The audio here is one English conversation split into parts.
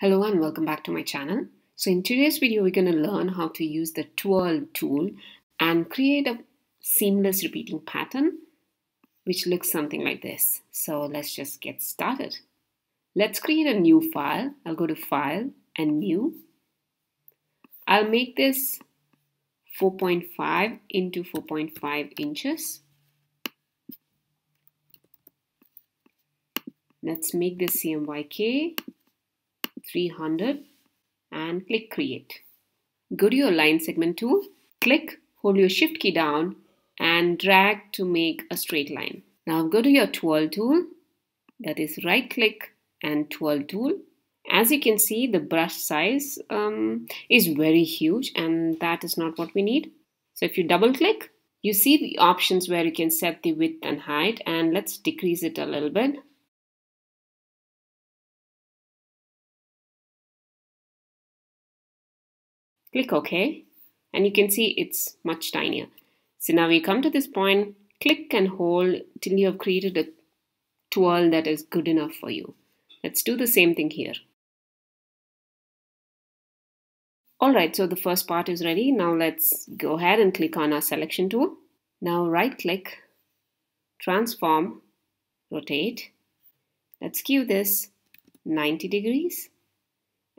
Hello and welcome back to my channel. So in today's video, we're going to learn how to use the twirl tool and create a seamless repeating pattern which looks something like this. So let's just get started. Let's create a new file. I'll go to File and New. I'll make this 4.5 into 4.5 inches. Let's make this CMYK 300 and click create. Go to your line segment tool, click, hold your shift key down and drag to make a straight line. Now go to your twirl tool, that is right click and twirl tool. As you can see, the brush size um, is very huge and that is not what we need. So if you double click, you see the options where you can set the width and height and let's decrease it a little bit. Click OK and you can see it's much tinier. So now we come to this point, click and hold till you have created a twirl that is good enough for you. Let's do the same thing here. Alright, so the first part is ready. Now let's go ahead and click on our selection tool. Now right click, transform, rotate. Let's skew this 90 degrees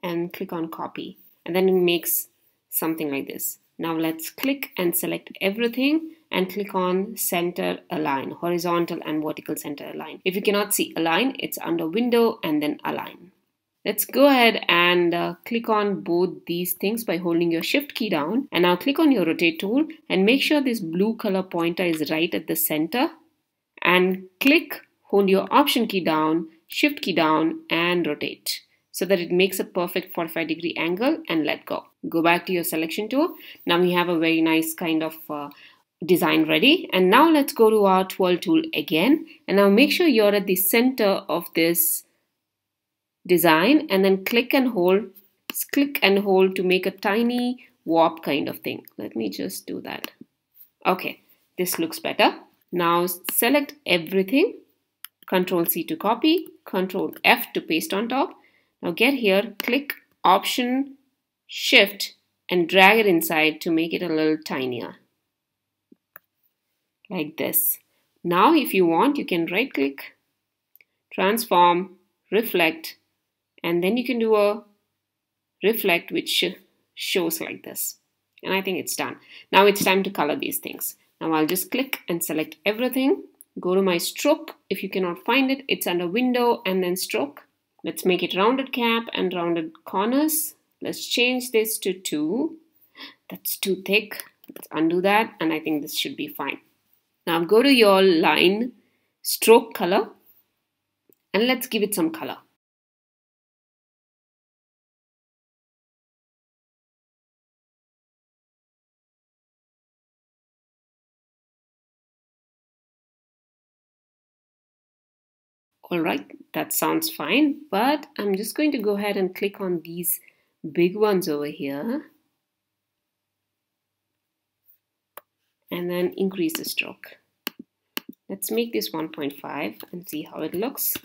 and click on copy. And then it makes something like this. Now let's click and select everything and click on center align, horizontal and vertical center align. If you cannot see align, it's under window and then align. Let's go ahead and uh, click on both these things by holding your shift key down and now click on your rotate tool and make sure this blue color pointer is right at the center and click, hold your option key down, shift key down and rotate so that it makes a perfect 45 degree angle and let go. Go back to your selection tool. Now we have a very nice kind of uh, design ready. And now let's go to our twirl tool again. And now make sure you're at the center of this design and then click and hold, click and hold to make a tiny warp kind of thing. Let me just do that. Okay, this looks better. Now select everything. Control C to copy, Control F to paste on top now get here, click Option Shift and drag it inside to make it a little tinier. Like this. Now if you want, you can right click, transform, reflect, and then you can do a reflect which shows like this. And I think it's done. Now it's time to color these things. Now I'll just click and select everything. Go to my stroke. If you cannot find it, it's under window and then stroke. Let's make it rounded cap and rounded corners. Let's change this to 2. That's too thick. Let's undo that and I think this should be fine. Now go to your line stroke color and let's give it some color. All right, that sounds fine, but I'm just going to go ahead and click on these big ones over here. And then increase the stroke. Let's make this 1.5 and see how it looks.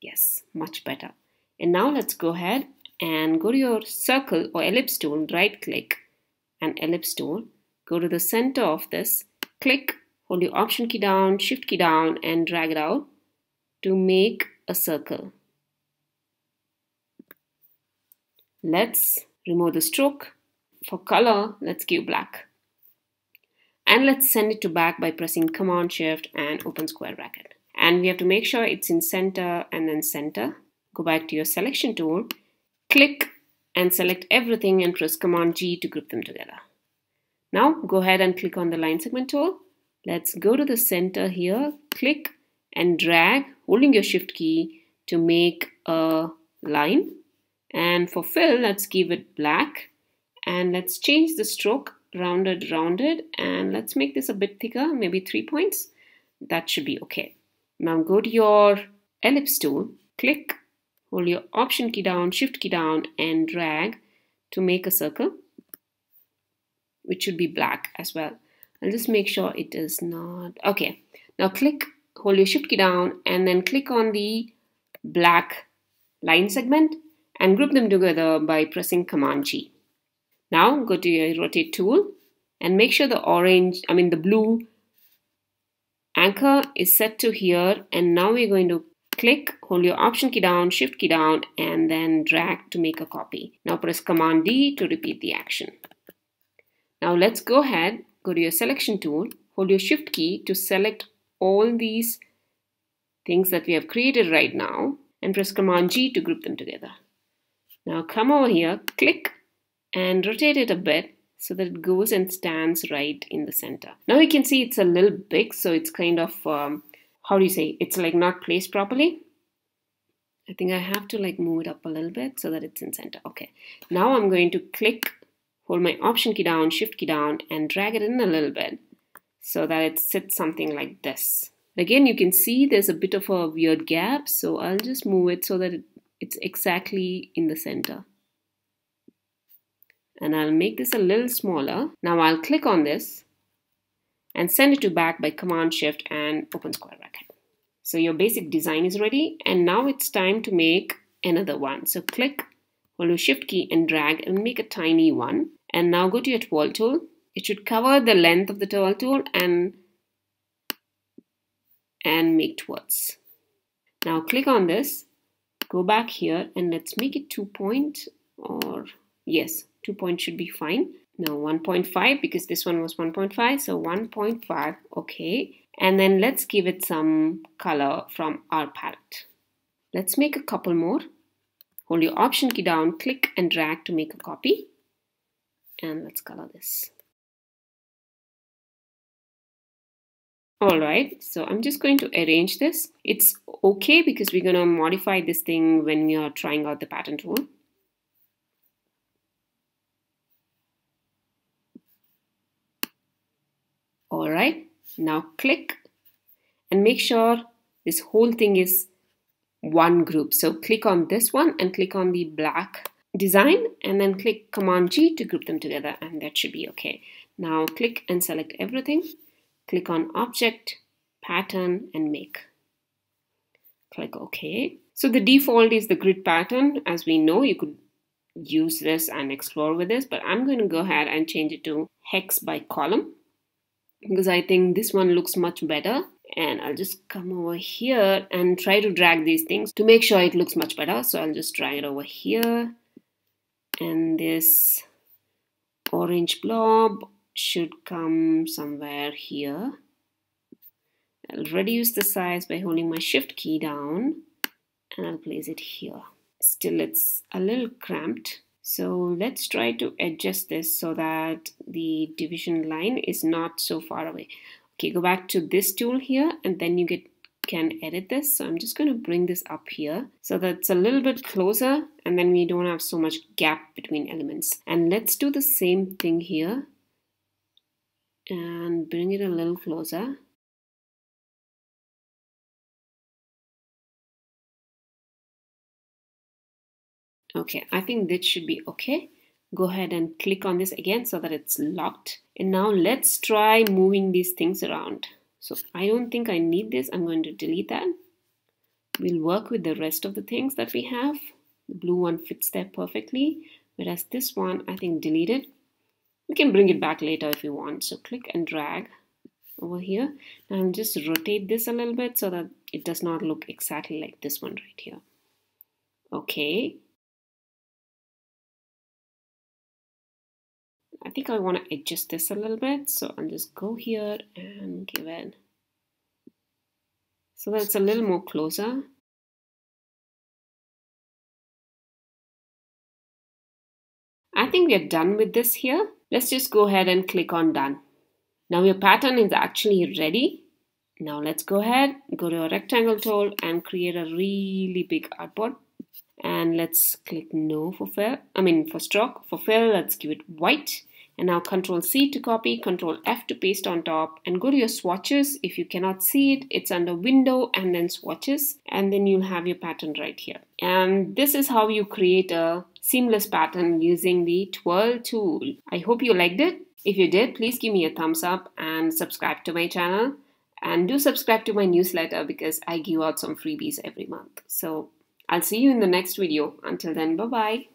Yes, much better. And now let's go ahead and go to your circle or ellipse tool, right click and ellipse tool. Go to the center of this, click hold your option key down, shift key down and drag it out to make a circle. Let's remove the stroke. For color, let's give black. And let's send it to back by pressing Command Shift and open square bracket. And we have to make sure it's in center and then center. Go back to your selection tool, click and select everything and press Command G to group them together. Now go ahead and click on the line segment tool Let's go to the center here, click and drag, holding your shift key to make a line. And for fill, let's give it black. And let's change the stroke, rounded, rounded. And let's make this a bit thicker, maybe three points. That should be okay. Now go to your ellipse tool, click, hold your option key down, shift key down, and drag to make a circle, which should be black as well. I'll just make sure it is not okay now click hold your shift key down and then click on the black line segment and group them together by pressing Command G. Now go to your rotate tool and make sure the orange, I mean the blue anchor is set to here and now we're going to click, hold your option key down, shift key down and then drag to make a copy. Now press Command D to repeat the action. Now let's go ahead, go to your selection tool, hold your shift key to select all these things that we have created right now and press Command G to group them together. Now come over here, click and rotate it a bit so that it goes and stands right in the center. Now you can see it's a little big, so it's kind of, um, how do you say, it's like not placed properly. I think I have to like move it up a little bit so that it's in center. Okay, now I'm going to click, hold my option key down, shift key down and drag it in a little bit so that it sits something like this. Again, you can see there's a bit of a weird gap, so I'll just move it so that it, it's exactly in the center and I'll make this a little smaller. Now I'll click on this and send it to back by Command Shift and open square bracket. So your basic design is ready and now it's time to make another one. So click, hold your Shift key and drag and make a tiny one. And now go to your twirl tool. It should cover the length of the twirl tool and and make twirls. Now click on this, go back here and let's make it two point or yes, 2 point should be fine. Now 1.5 because this one was 1.5 so 1.5 okay and then let's give it some color from our palette. Let's make a couple more. Hold your option key down, click and drag to make a copy and let's color this. Alright, so I'm just going to arrange this. It's okay because we're going to modify this thing when we are trying out the pattern tool. all right now click and make sure this whole thing is one group so click on this one and click on the black design and then click command G to group them together and that should be okay now click and select everything click on object pattern and make. Click OK. So the default is the grid pattern. As we know you could use this and explore with this but I'm going to go ahead and change it to hex by column because I think this one looks much better. And I'll just come over here and try to drag these things to make sure it looks much better. So I'll just drag it over here. And this orange blob should come somewhere here I'll reduce the size by holding my shift key down and I'll place it here still it's a little cramped so let's try to adjust this so that the division line is not so far away. Okay, go back to this tool here and then you get can edit this. So I'm just going to bring this up here so that's a little bit closer and then we don't have so much gap between elements. And let's do the same thing here and bring it a little closer. Okay, I think this should be okay. Go ahead and click on this again so that it's locked. And now let's try moving these things around. So I don't think I need this. I'm going to delete that. We'll work with the rest of the things that we have. The blue one fits there perfectly. Whereas this one, I think delete it. We can bring it back later if you want. So click and drag over here. And just rotate this a little bit so that it does not look exactly like this one right here. Okay, I think I want to adjust this a little bit so I'll just go here and give it so that's a little more closer I think we're done with this here let's just go ahead and click on done. Now your pattern is actually ready. Now let's go ahead go to a rectangle tool and create a really big artboard. And let's click no for fill I mean for stroke for fill let's give it white. And now Control C to copy, Control F to paste on top. And go to your swatches. If you cannot see it, it's under window and then swatches. And then you'll have your pattern right here. And this is how you create a seamless pattern using the twirl tool. I hope you liked it. If you did, please give me a thumbs up and subscribe to my channel. And do subscribe to my newsletter because I give out some freebies every month. So I'll see you in the next video. Until then, bye bye.